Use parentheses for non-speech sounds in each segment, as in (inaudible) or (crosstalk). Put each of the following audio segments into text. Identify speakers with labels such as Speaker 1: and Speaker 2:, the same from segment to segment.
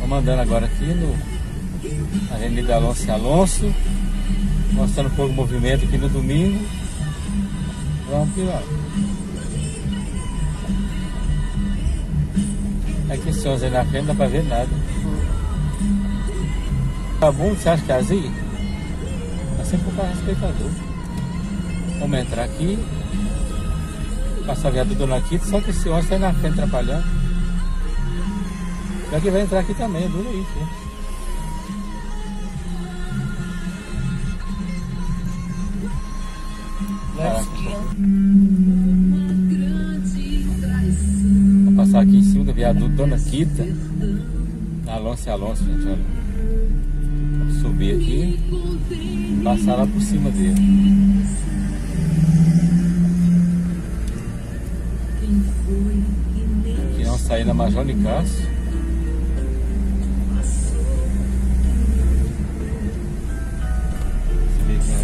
Speaker 1: Vamos andando agora aqui no Avenida Alonso e Alonso, mostrando um pouco o movimento aqui no domingo. Vamos vamos. Aqui sons aí na frente não dá pra ver nada. Tá bom, você acha que é azul? Tá sempre um carro respeitador. Vamos entrar aqui. Passar a viaduto Dona Quita, só que esse ônibus tá aí na frente atrapalhando. Já que vai entrar aqui também, é duro isso, né? Vou passar aqui em cima do viaduto Dona Quita. Alonso e Alonso, gente, olha. Vamos subir aqui. Passar lá por cima dele. Aqui não sair na Major Nicásio.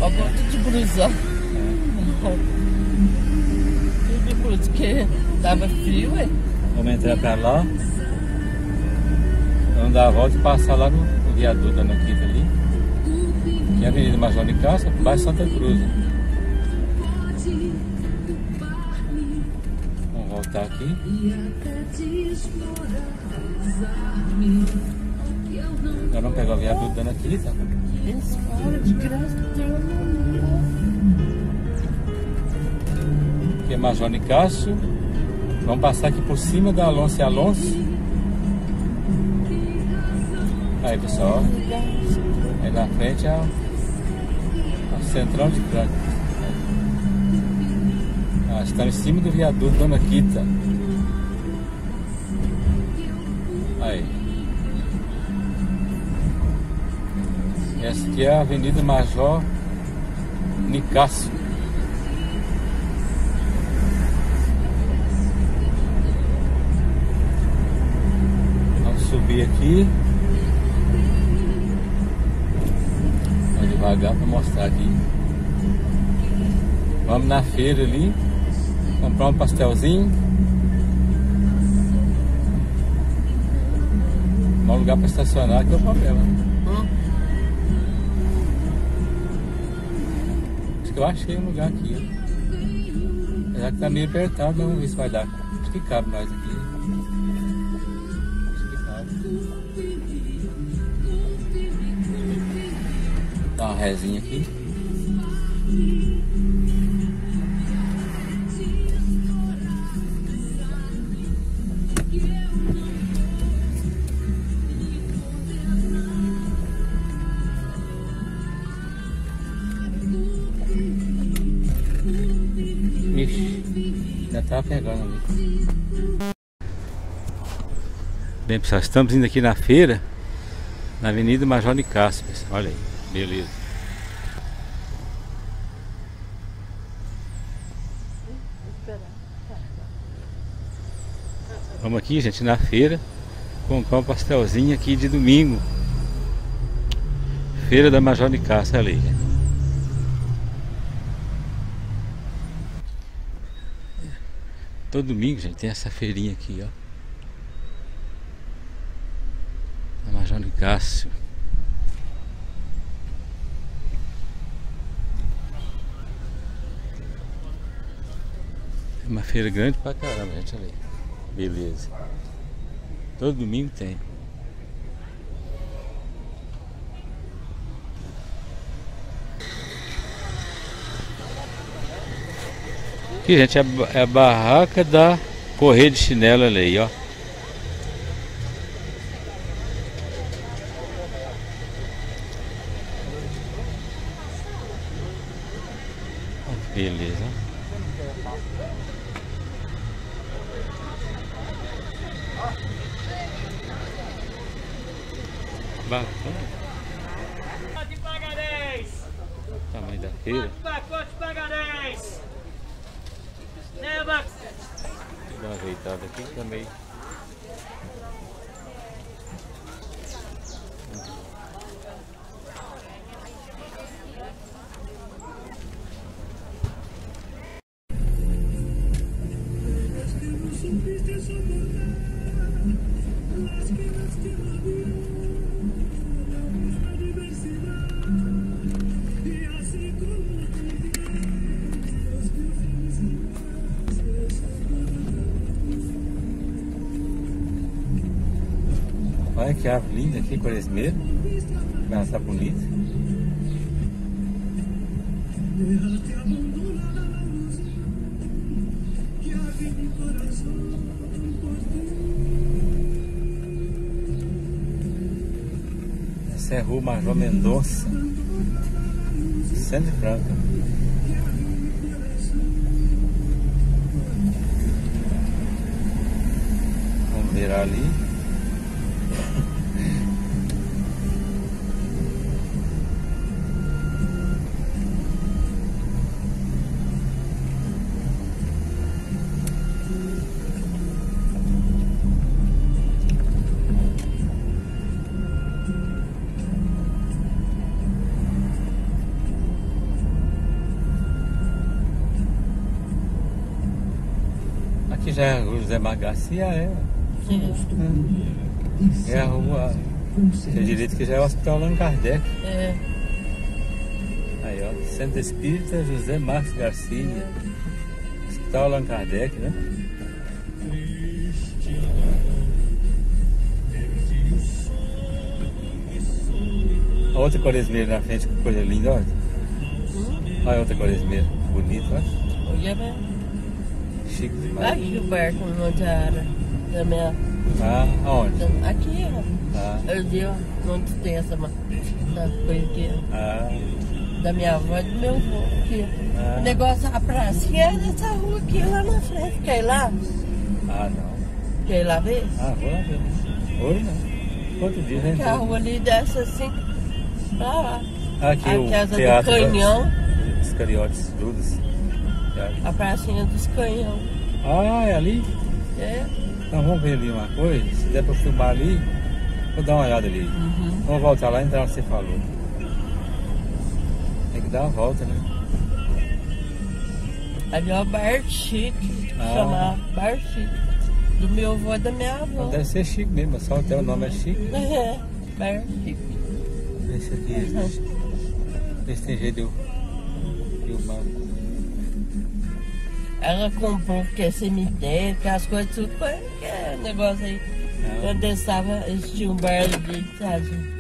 Speaker 2: Ó, ponto de blusa. Tudo de blusa, porque tava frio, ué.
Speaker 1: Vamos entrar pra lá. Vamos dar a volta e passar lá no, no viaduto da Noquita ali. Aqui é a Avenida Major de Cássia, baixo Santa Cruz. Voltar aqui. Agora vamos pegar o viaduto da Noquita.
Speaker 2: Escola de graça,
Speaker 1: Aqui é Major Nicásio. Vamos passar aqui por cima da Alonso e Alonso. Aí pessoal, aí na frente é o, o centrão de Franca. Estamos em cima do viaduto Dona Quita. Aí. Essa aqui é a Avenida Major Nicásio. Vamos subir aqui. Devagar para mostrar aqui. Vamos na feira ali. Comprar um pastelzinho. Um lugar para estacionar que é o problema.
Speaker 2: Hum.
Speaker 1: Acho que eu achei um lugar aqui. Apesar que tá meio apertado, vamos ver se vai dar. Acho que cabe nós aqui. Acho que cabe. Dá uma resinha aqui. Ixi, já tá pegando ali. Bem, pessoal, estamos indo aqui na feira, na Avenida Major de Castro. Olha aí, beleza. Vamos aqui, gente, na feira, comprar um pastelzinho aqui de domingo. Feira da Major de Castro, olha ali, gente. Todo domingo, gente, tem essa feirinha aqui, ó. Da Major Cássio. É uma feira grande pra caramba, gente, olha aí. Beleza. Todo domingo tem. Aqui, gente, é é a barraca da Correia de Chinelo olha aí, ó. Beleza. Bacana.
Speaker 3: Pode pagar 10!
Speaker 1: Tamanho da feira.
Speaker 3: Quantos pacotes paga 10? Max?
Speaker 1: Dá uma ajeitada aqui também. Olha que árvore linda aqui, quaresmeira. Ela tá bonita. Essa é a rua Major Mendonça, de Franca. Vamos virar ali. Aqui já é José Marques Garcia, é.
Speaker 2: Sim.
Speaker 1: É a rua. Tem direito que já é o Hospital Allan Kardec.
Speaker 2: É.
Speaker 1: Aí, ó. Centro Espírita José Marques Garcia. Hospital Allan Kardec, né? A outra quaresmeira na frente, que coisa linda, olha. Olha a outra quaresmeira, bonita, olha.
Speaker 2: Olha bem.
Speaker 1: Chique demais.
Speaker 2: Ai, Gilberto, onde era da minha.
Speaker 1: Ah, aonde?
Speaker 2: Aqui, ó.
Speaker 1: Ah,
Speaker 2: Eu vi onde tem essa, essa coisa aqui,
Speaker 1: ah,
Speaker 2: da minha avó e do meu avô. Aqui.
Speaker 1: Ah.
Speaker 2: O negócio, a pracinha é dessa rua aqui, lá na frente. Quer ir lá?
Speaker 1: ah, não.
Speaker 2: Quer ir lá ver?
Speaker 1: Ah, vou lá ver. Hoje não. Outro dia, né?
Speaker 2: Que a rua ali desce assim, pra lá.
Speaker 1: Aqui
Speaker 2: a
Speaker 1: o
Speaker 2: casa do
Speaker 1: teatro
Speaker 2: Canhão.
Speaker 1: Os Cariotes Judas.
Speaker 2: A pracinha dos canhão.
Speaker 1: Ah, é ali?
Speaker 2: É.
Speaker 1: Então vamos ver ali uma coisa. Se der pra filmar ali, vou dar uma olhada ali.
Speaker 2: Uhum.
Speaker 1: Vamos voltar lá e entrar onde você falou. Tem que dar uma volta, né?
Speaker 2: Ali é o Bar Chique,
Speaker 1: Ah.
Speaker 2: chamar Bar Chique. Do meu avô e da minha avó.
Speaker 1: Deve ser chique mesmo, só até o nome é chique.
Speaker 2: É, (laughs) Bar Chique.
Speaker 1: Esse aqui. Esse tem jeito de eu filmar.
Speaker 2: Ela comprou que é cemitério, que as coisas tudo, que é negócio aí.
Speaker 1: Ah.
Speaker 2: Quando eu estava, eles tinham um bar de sabe?